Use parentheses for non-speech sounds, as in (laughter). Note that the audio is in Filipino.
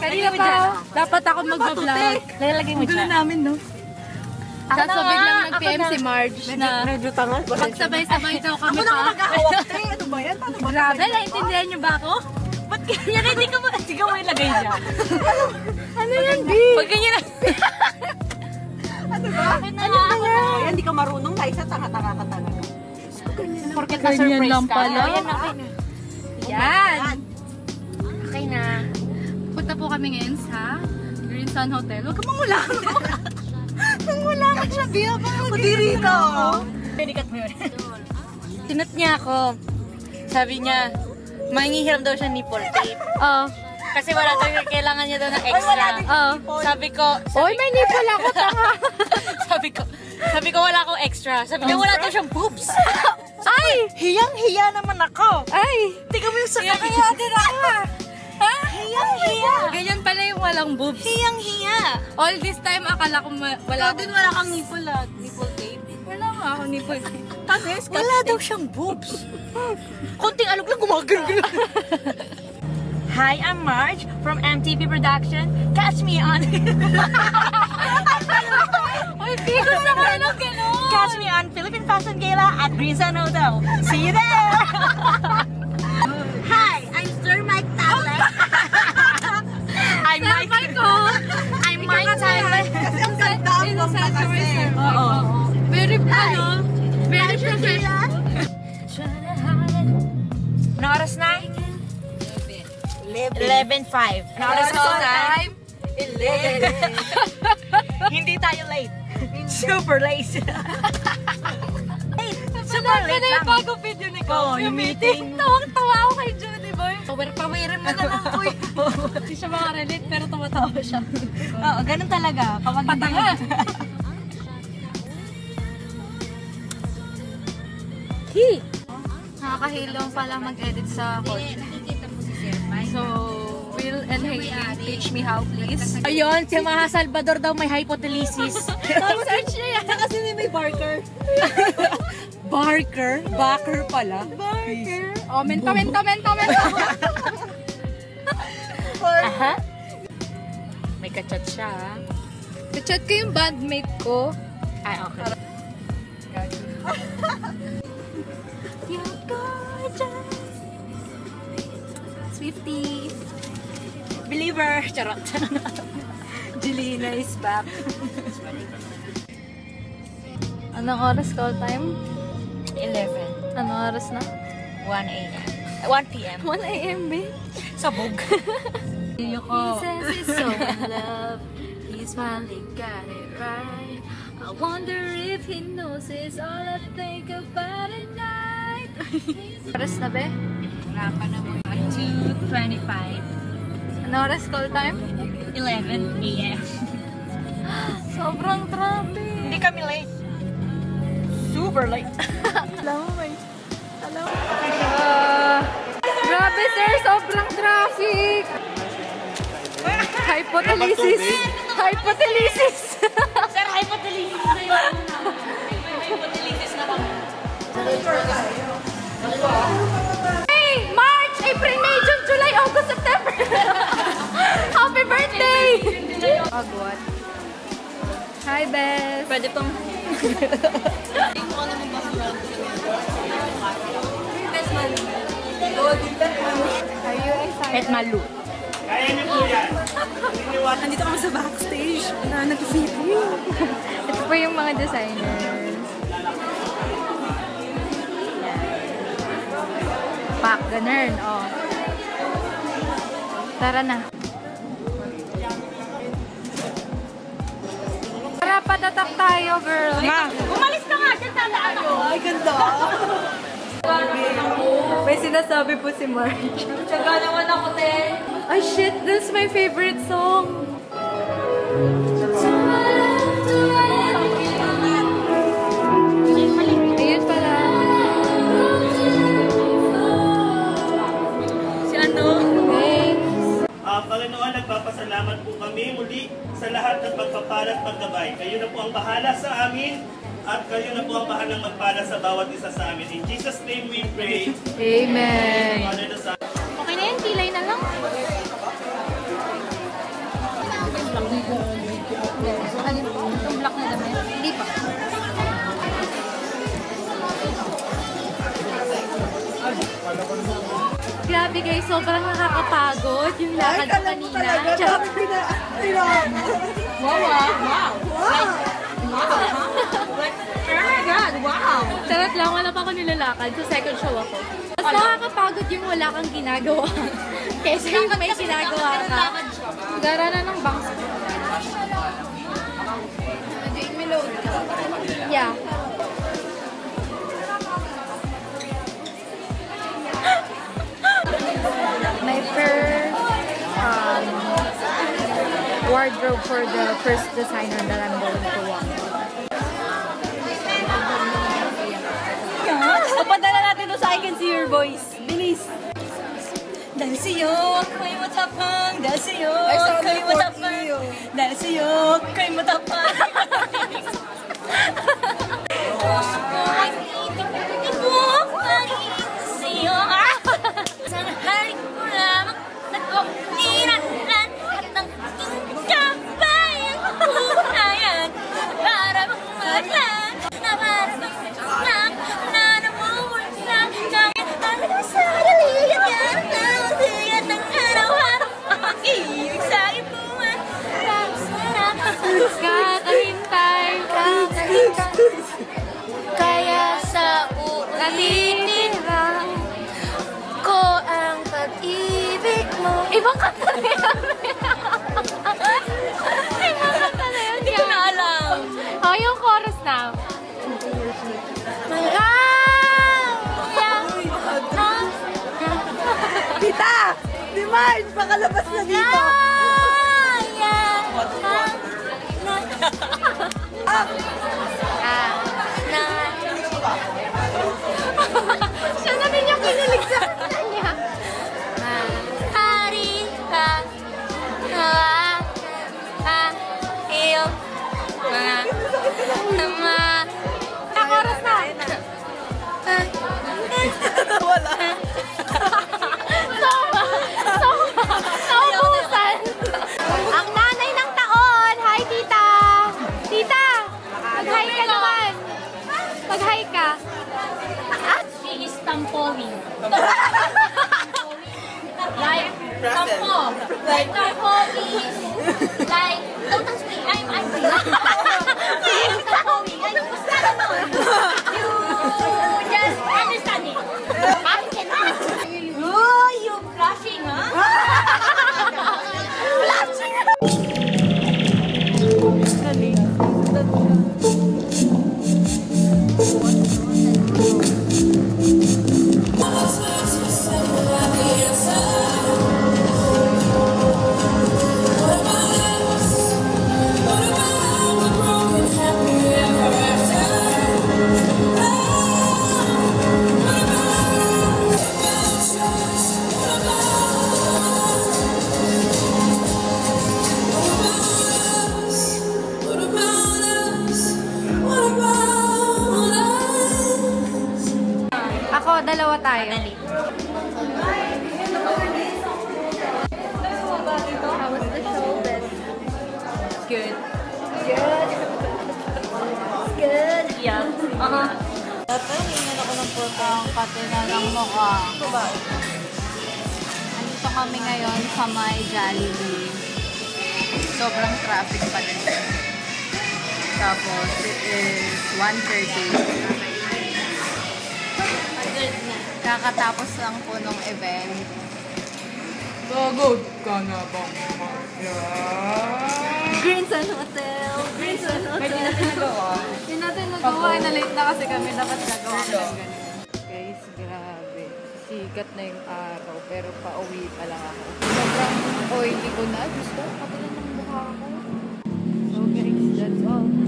Kanina pa, dapat ako mag-vlog. Lalagay mo dyan. namin, no? Ako Kaso na biglang ako nag-PM na. si Marge na Medyo tangal. magsabay-sabay daw kami Ako na mag-ahawak, te. Ano ba yan? Paano ba? Grabe, naintindihan niyo ba ako? Ba't ganyan? Hindi ka mo, hindi ka mo ilagay dyan. Ano yan, B? Pag ganyan na. Ano ba? Ano ba yan? Oh, yan, di ka marunong. Liza, tanga-tanga ka talaga. Porket Ganyan na-surprise lang ka. pala. Ayan, okay na. Yan. Okay na. Punta po kami ngayon sa Green Sun Hotel. Huwag ka mangulangan. (laughs) Mangulangan siya, B. Madiri ka. Pinikat mo yun. Sinat niya ako. Sabi niya, mangingihiram daw siya nipple tape. Oo. Kasi wala daw, kailangan niya daw ng extra. Oo. Sabi ko, Oy, may nipple ako, (laughs) tanga. sabi ko, sabi ko wala akong extra. Sabi niya, wala daw siyang boobs. (laughs) Ay! Hiyang-hiya naman ako. Ay! Tingnan mo yung sakit. Kaya din ako. Ha? Hiyang-hiya. Ganyan pala yung walang boobs. Hiyang-hiya. All this time, akala ko ma- wala Ikaw din wala kang nipple ah. Nipple tape. Wala nga ako nipple. Tanis, wala daw siyang boobs. Konting alog lang gumagano Hi, I'm Marge from MTV Production. Catch me on... Ay, di ko sa walang gano'n. Catch me on Philippine Fashion Gala at Green Hotel. See you there! Ano, very professional. Ano oras na? 11.05. Ano oras na? Time. (laughs) Hindi tayo late. Super late. Hey, super late lang. bagong video ni Ko. Oo, yung meeting. Tawang-tawa ako kay Judy Boy. Power-powerin mo na lang, uy. (laughs) Hindi siya makarelate pero tumatawa siya. Oo, ganun talaga. Kapag Patanga. (laughs) Hi! Nakakahilong pala mag-edit sa kotse. So, Will and Hailey, teach me how please. Ayun, si Maha Salvador daw may hypothesis. (laughs) (laughs) Search niya yan. Kasi ni may Barker. (laughs) Barker? Backer pala. Barker. Oh, mento, mento, mento, mento. Aha. May kachat siya. ah. Chat ko yung bandmate ko. Ay, okay. You're 650. Believer. Charot. (laughs) Jelena is back. Anong oras call time? 11. Anong oras na? 1 a.m. 1 p.m. 1 a.m. ba? Sabog. Yoko. He says he's so in love. He's finally got it right. I wonder if he knows it's all I think about at night. oras na ba? Wala pa na mo 2.25. Anong oras call time? 11 a.m. (gasps) Sobrang traffic. Hindi kami late. Super late. (laughs) Alam mo, may... Alam mo. Ah, grabe, sir. Sobrang traffic. Hypothesis. Hypothesis. (laughs) Sir, hypothesis na yun. May hypothesis na kami. Hey, Hi, Beth. Pwede pang... Are you excited? Pet malu. Nandito kami sa backstage. Na nag-video. Ito po yung mga designers. Pak, ganun, oh. Tara na. Patatak tayo, girl. Ma! Umalis ka nga! Diyan tandaan ako! Ay, ganda. May sinasabi po si Marge. Tsaga naman ako, te. Ay, shit, this is my favorite song. magpala sa amin at kayo na po ang bahalang magpala sa bawat isa sa amin. In Jesus' name we pray. Amen. Okay na yan, kilay na lang. Itong black na dami? Hindi pa. Grabe guys, sobrang nakakapagod yung lakad kanina. Ay, alam mo talaga, Charot. Ah. Wow, wow, wow. Wow. Oh my God, wow. Charot lang, wala pa ako nilalakad. Sa second show ako. Mas nakakapagod yung wala kang ginagawa. (laughs) Kesa yung may ginagawa ka. Gara na ng bangs. Doing me load ka. Yeah. (laughs) My first um, wardrobe for the first designer that I'm going to walk. Papadala natin to sa I Can See Your Voice. Bilis. Dahil sa'yo, ako'y matapang. Dahil sa'yo, ako'y matapang. Dahil sa'yo, ako'y matapang. (laughs) sarap Kakahintay, kakahintay. kaya sa uulitin ko ang pag-ibig mo Ibang kanta na yan. (laughs) Ibang kanta na yan. Hindi ko na alam. Oh, yung chorus na. Tita! Si Marge, pakalabas na dito! Siya example, for example is dalawa tayo. How was the show, Beth? Good. Good. Yeah. Uh-huh. Ang katina ng mukha. Andito kami ngayon sa may Jollibee. Sobrang traffic pa din. Tapos, it is 1.30. Kakatapos lang po nung event. Pagod ka na bang Green Sun Hotel. Green Sun Hotel. Hindi natin nagawa. Hindi natin nagawa. Na-late na kasi kami. Dapat nagawa ko ng ganun. Guys, grabe. Sikat na yung araw. Pero pauwi pa lang ako. Sobrang oily ko na. Gusto ko. Pati na ng mukha ko. So guys, that's all.